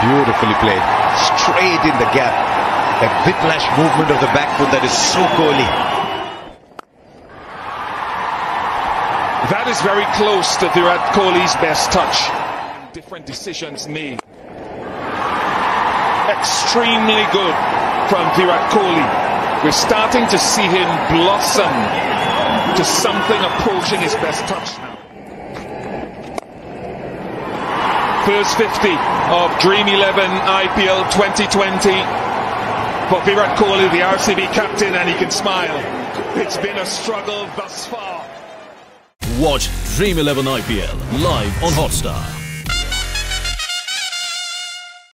Beautifully played. Straight in the gap. A whiplash movement of the back foot that is so Kohli. That is very close to Virat Kohli's best touch. Different decisions made. Extremely good from Virat Kohli. We're starting to see him blossom to something approaching his best touch now. First 50 of Dream 11 IPL 2020 But Virat Kohli, the RCB captain, and he can smile. It's been a struggle thus far. Watch Dream 11 IPL live on Hotstar.